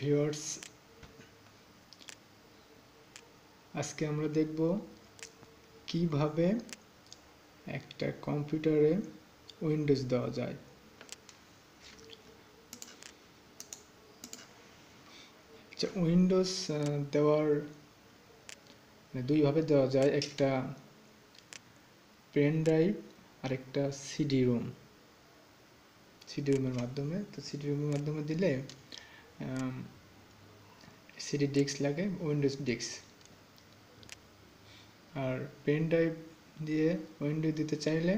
Viewers, আজকে আমরা দেখব কীভাবে একটা কম্পিউটারে উইন্ডোজ দেওয়া যায়। আচ্ছা উইন্ডোজ দেওয়ার মানে দুইভাবে দেওয়া যায়, একটা পেন ড্রাইভ আর একটা সিডি রুম। সিডি রুমের মাধ্যমে, তো সিডি রুমের মাধ্যমে দিলে সিডি ডিস্ক লাগে উইন্ডোজ ডিস্ক আর পেন ড্রাইভ দিয়ে উইন্ডোজ দিতে চাইলে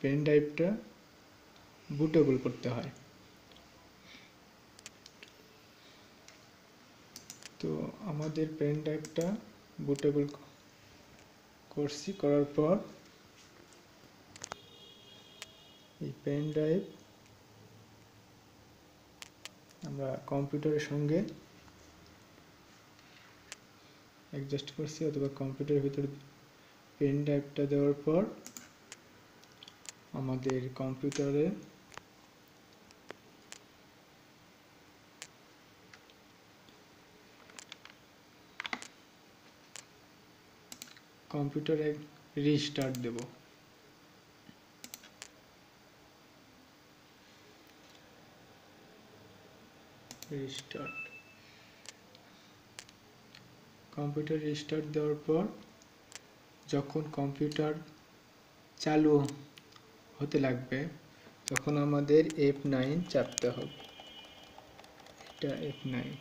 পেন ড্রাইভটা বুটেবল করতে হয়। তো আমাদের পেন ড্রাইভটা বুটেবল করছি, করার পর এই পেন ড্রাইভ আমরা কম্পিউটারের সঙ্গে অ্যাডজাস্ট করছি অথবা কম্পিউটারের ভিতরে পেন ড্রাইভটা দেওয়ার পর আমাদের কম্পিউটারে কম্পিউটারে রিস্টার্ট দেব। রিস্টার্ট কম্পিউটার রিস্টার্ট দেওয়ার পর যখন কম্পিউটার চালু হতে লাগবে, তখন আমাদের এফ নাইন চাপতে হবে। এটা F nine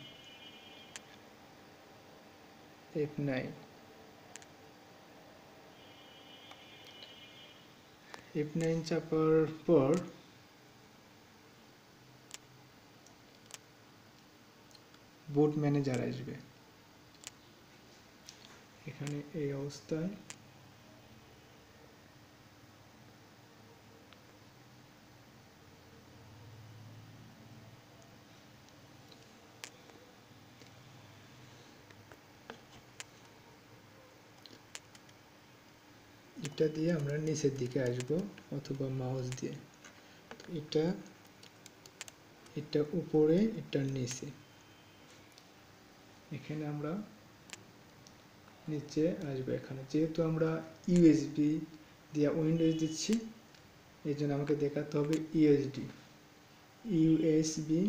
F nine F nine চাপার পর বুট ম্যানেজার আসবে। এখানে এই অবস্থায় এটা দিয়ে আমরা নিচের দিকে আসব অথবা মাউস দিয়ে। এটা এটা উপরে, এটা নিচে। এখানে আমরা নিচে আসবে এখানে। যেহেতু আমরা ইউএসবি দিয়ে উইন্ডোজ দিচ্ছি এই জন্য আমাকে দেখাতে হবে ইউএসডি ইউএসবি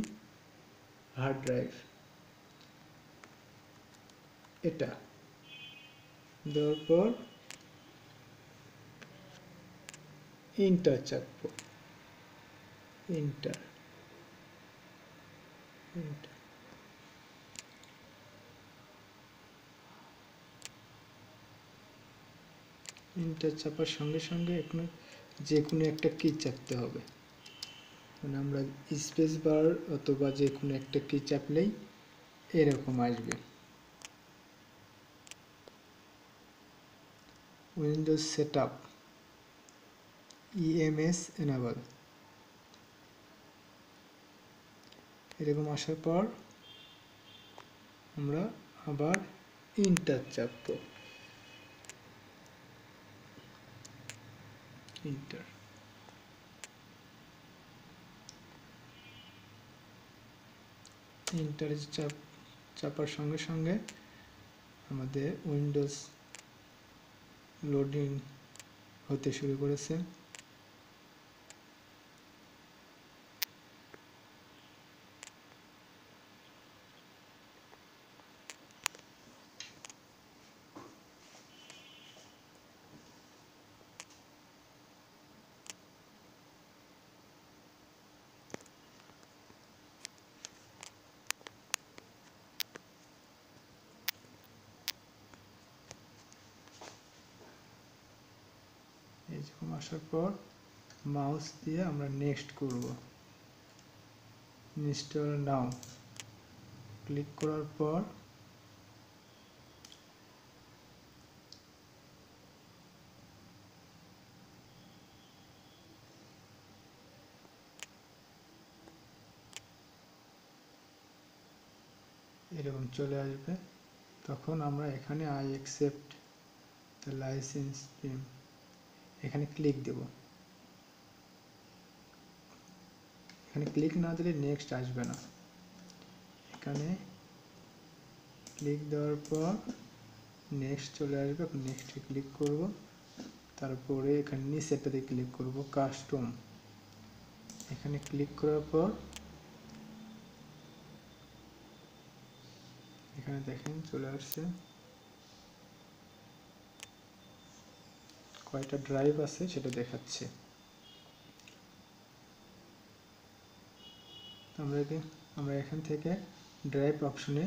হার্ড ড্রাইভ এটা। দেওয়ার পর ইন্টার চাপব। ইন্টার ইন্টার ইন্টার চাপার সঙ্গে সঙ্গে এখানে যে কোনো একটা কি চাপতে হবে। মানে আমরা স্পেস বার অথবা যে কোনো একটা কি চাপলেই এরকম আসবে। Windows set up EMS enable এরকম আসার পর আমরা আবার ইন্টার চাপবো। ইন্টার ইন্টার চাপ চাপার সঙ্গে সঙ্গে আমাদের উইন্ডোজ লোডিং হতে শুরু করেছে। এরকম আসার পর মাউস দিয়ে আমরা নেক্সট করব। ইনস্টল নাও ক্লিক করার পর এরকম চলে আসবে। তখন আমরা এখানে আই অ্যাকসেপ্ট দ্য লাইসেন্স প্রিম এখানে ক্লিক দেব। এখানে ক্লিক না দিলে নেক্সট আসবে না। এখানে ক্লিক দেওয়ার পর নেক্সট চলে আসবে নেক্সটে ক্লিক করব। তারপরে এখানে নিচেরটাতে ক্লিক করব কাস্টম এখানে ক্লিক করার পর এখানে দেখেন চলে আসছে। কয়টা ড্রাইভ আছে সেটা দেখাচ্ছে। আমরা আমরা এখান থেকে ড্রাইভ অপশনে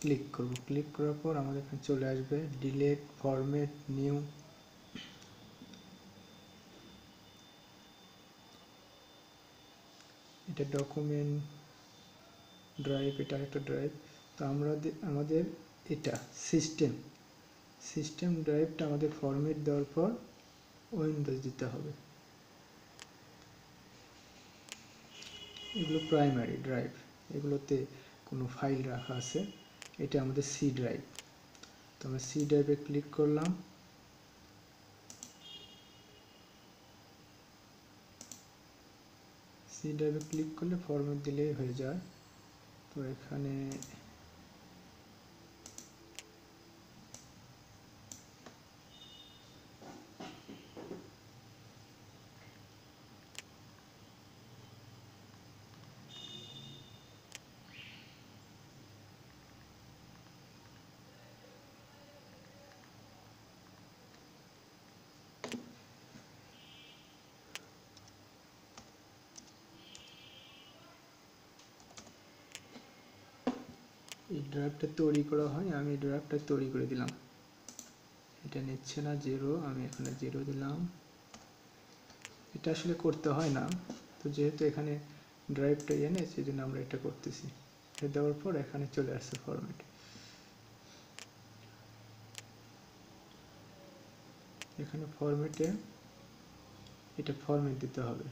ক্লিক করব। ক্লিক করার পর আমাদের এখানে চলে আসবে ডিলেট ফরম্যাট নিউ এটা ডকুমেন্ট ড্রাইভ এটা একটা ড্রাইভ তো আমরা আমাদের এটা সিস্টেম সিস্টেম ড্রাইভটা আমাদের ফরম্যাট দেওয়ার পর উইন্ডোজ দিতে হবে। এগুলো প্রাইমারি ড্রাইভ এগুলোতে কোনো ফাইল রাখা আছে, এটা আমাদের সি ড্রাইভ তো আমরা সি ড্রাইভে ক্লিক করলাম। সি ড্রাইভে ক্লিক করলে ফরম্যাট দিলেই হয়ে যায়। তো এখানে এই ড্রাফটটা তৈরি করা হয়, আমি ড্রাফটটা তৈরি করে দিলাম। এটা নিচ্ছে না জিরো আমি এখানে জিরো দিলাম। এটা আসলে করতে হয় না, তো যেহেতু এখানে ড্রাইভটা এনে সেই জন্য আমরা এটা করতেছি। এটা দেওয়ার পর এখানে চলে আসছে ফরম্যাট এখানে ফরম্যাটে এটা ফরম্যাট দিতে হবে।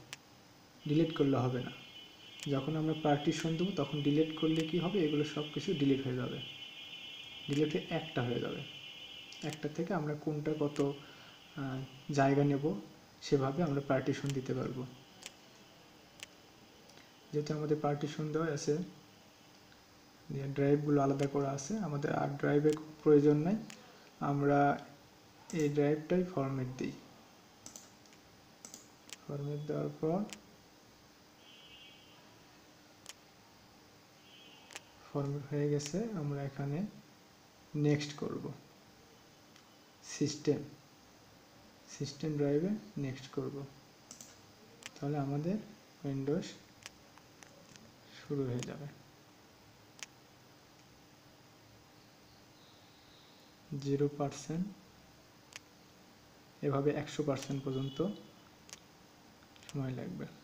ডিলিট করলে হবে না। যখন আমরা পার্টিশন দেবো, তখন ডিলিট করলে কি হবে? এগুলো সব কিছু ডিলিট হয়ে যাবে। ডিলিট হয়ে একটা হয়ে যাবে। একটা থেকে আমরা কোনটা কত জায়গা নেব, সেভাবে আমরা পার্টিশন দিতে পারব। যেহেতু আমাদের পার্টিশন দেওয়া আছে ড্রাইভগুলো আলাদা করা আছে, আমাদের আর ড্রাইভের প্রয়োজন নাই। আমরা এই ড্রাইভটাই ফরম্যাট দিই। ফরম্যাট দেওয়ার পর ফরম্যাট হয়ে গেছে, আমরা এখানে নেক্সট করব। সিস্টেম সিস্টেম ড্রাইভে নেক্সট করব। তাহলে আমাদের উইন্ডোজ শুরু হয়ে যাবে। জিরো পার্সেন্ট এভাবে একশো পার্সেন্ট পর্যন্ত সময় লাগবে।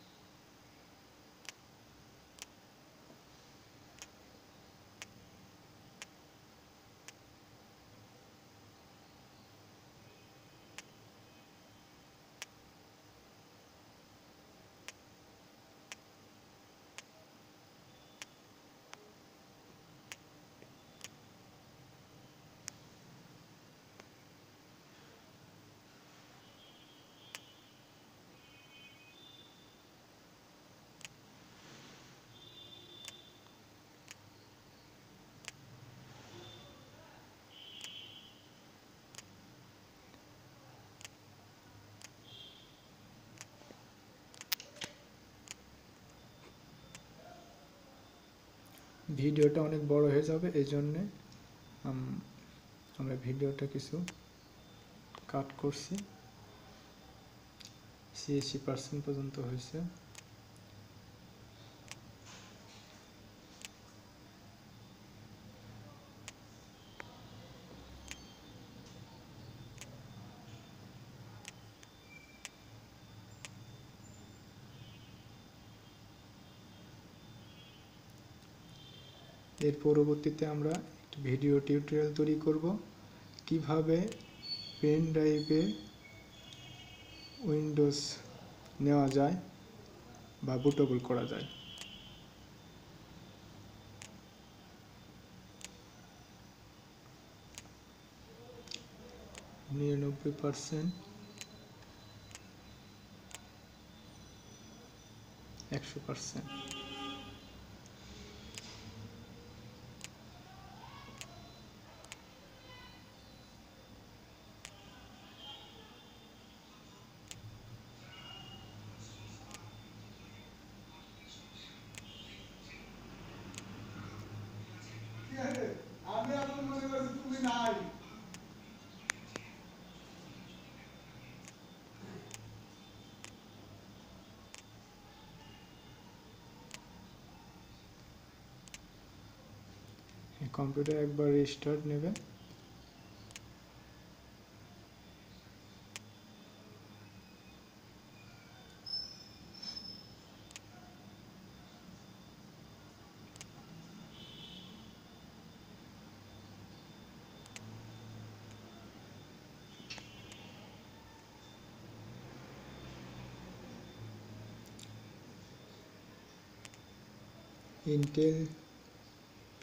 ভিডিওটা অনেক বড় হয়ে যাবে, এই জন্যে আমরা ভিডিওটা কিছু কাট করছি। ছিয়াশি পার্সেন্ট পর্যন্ত হয়েছে। এর পরবর্তীতে আমরা একটি ভিডিও টিউটোরিয়াল তৈরি করব। কীভাবে পেন ড্রাইভে উইন্ডোজ নেওয়া যায় বা বুটেবল করা যায়। নিরানব্বই পার্সেন্ট একশো পার্সেন্ট কম্পিউটার একবার রিস্টার্ট নেবে Intel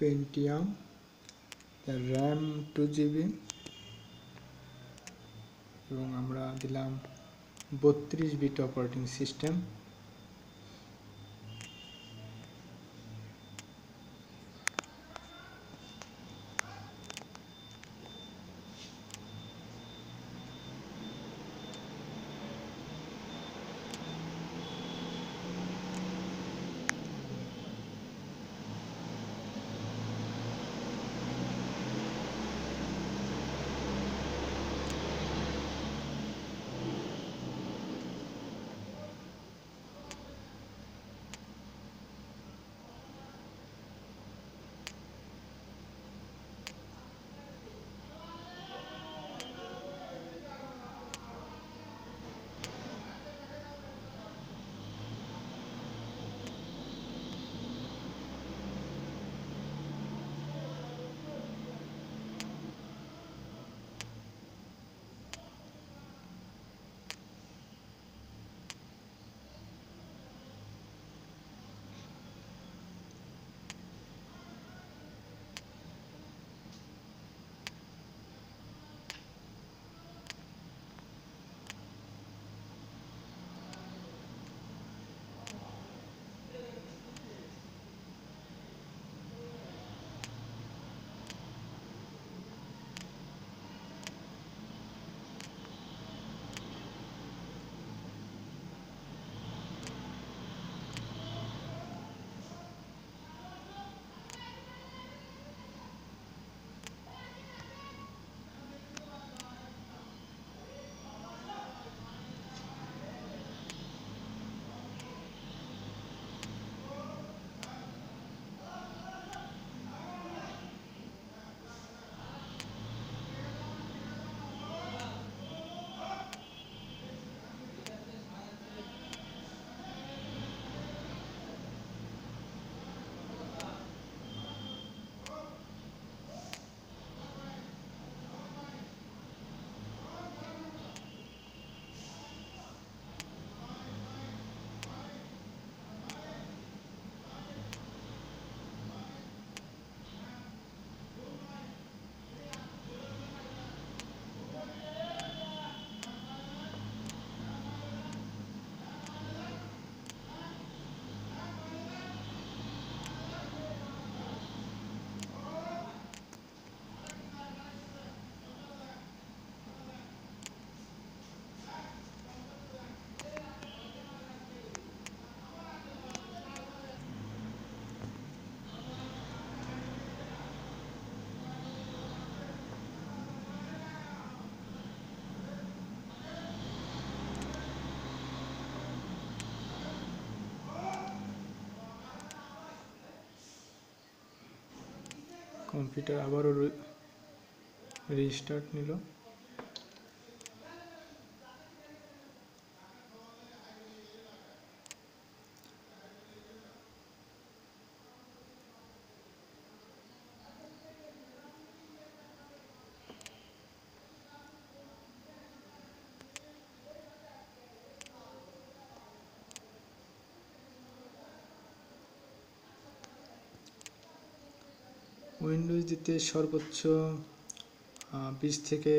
Pentium RAM two GB এবং আমরা দিলাম বত্রিশ বিট অপারেটিং সিস্টেম কম্পিউটার আবারও রিস্টার্ট নিল। উইন্ডোজ দিতে সর্বোচ্চ বিশ থেকে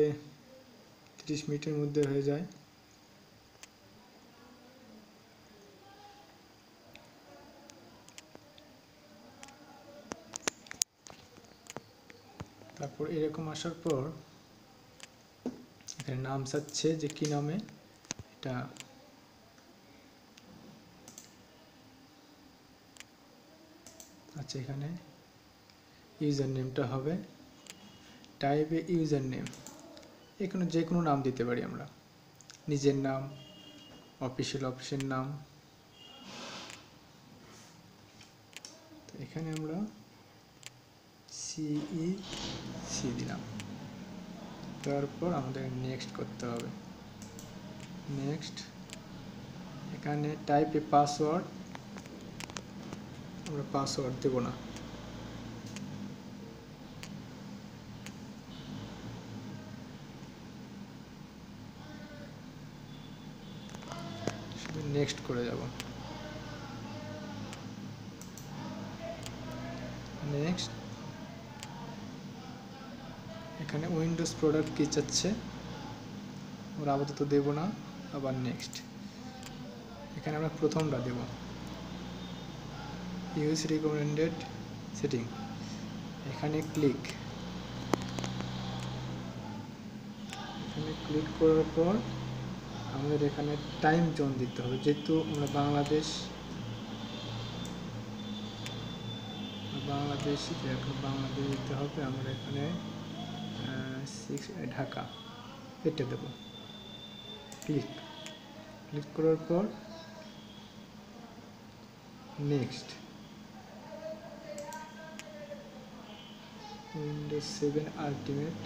তিরিশ মিনিটের মধ্যে হয়ে যায়। তারপর এরকম আসার পর এখানে নাম চাচ্ছে যে কি নামে? এটা আচ্ছা এখানে ইউজার নেমটা হবে। টাইপে ইউজার নেম এখানে যে কোনো নাম দিতে পারি আমরা। নিজের নাম, অফিসিয়াল অফিসের নাম। তো এখানে আমরা সিই সি দিলাম। তারপর আমাদের নেক্সট করতে হবে। নেক্সট এখানে টাইপে পাসওয়ার্ড আমরা পাসওয়ার্ড দেব না। নেক্সট করে যাব। নেক্সট এখানে উইন্ডোজ প্রোডাক্ট কি চাচ্ছে? আমরা আপাতত দেব না, আবার নেক্সট এখানে আমরা প্রথমটা দেব। ইউজ রিকমেন্ডেড সেটিং এখানে ক্লিক এখানে ক্লিক করার পর আমাদের এখানে টাইম জোন দিতে হবে। যেহেতু আমরা বাংলাদেশ বাংলাদেশ এখন বাংলাদেশ দিতে হবে, আমরা এখানে সিক্স ঢাকা এটা দেব। ক্লিক ক্লিক করার পর নেক্সট উইন্ডোজ সেভেন আলটিমেট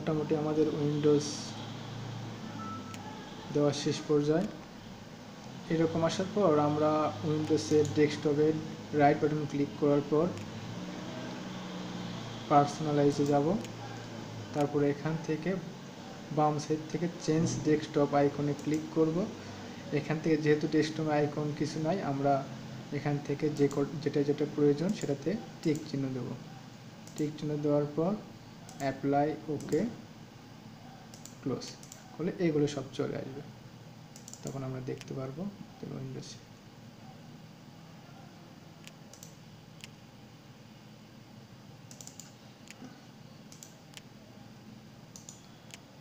মোটামুটি আমাদের উইন্ডোজ দেওয়ার শেষ পর্যায়ে। এরকম আসার পর আমরা উইন্ডোজের ডেস্কটপে রাইট বাটন ক্লিক করার পর পার্সোনালাইজে যাব। তারপরে এখান থেকে বাম সাইড থেকে চেঞ্জ ডেস্কটপ আইকনে ক্লিক করব। এখান থেকে যেহেতু ডেস্কটপ আইকন কিছু নাই, আমরা এখান থেকে যে যেটা যেটা প্রয়োজন সেটাতে টিক চিহ্ন দেব। টিক চিহ্ন দেওয়ার পর অ্যাপ্লাই ওকে ক্লোজ করলে এইগুলো সব চলে আসবে। তখন আমরা দেখতে পারব উইন্ডোজে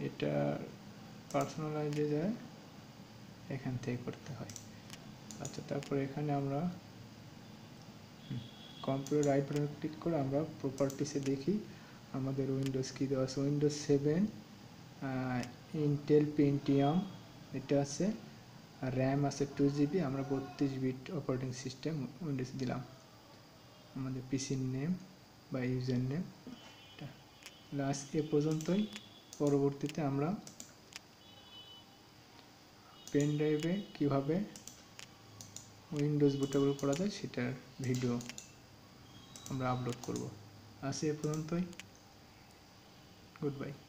এটা পার্সোনালাইজে যায়, এখান থেকে করতে হয়। আচ্ছা তারপরে এখানে আমরা কম্পিউটার রাইট বাটন ক্লিক করে আমরা প্রপার্টিসে দেখি। আমাদের উইন্ডোজ কী দেওয়া আছে? উইন্ডোজ সেভেন ইন্টেল পেন্টিয়াম এটা আছে। আর র্যাম আছে টু জিবি আমরা বত্রিশ বিট অপারেটিং সিস্টেম উইন্ডোজ দিলাম। আমাদের পিসির নেম বা ইউজার নেম লাস্ট এ পর্যন্তই। পরবর্তীতে আমরা পেন ড্রাইভে কীভাবে উইন্ডোজ বুটেবল করা যায়, সেটার ভিডিও আমরা আপলোড করব। আজ এ পর্যন্তই। goodbye.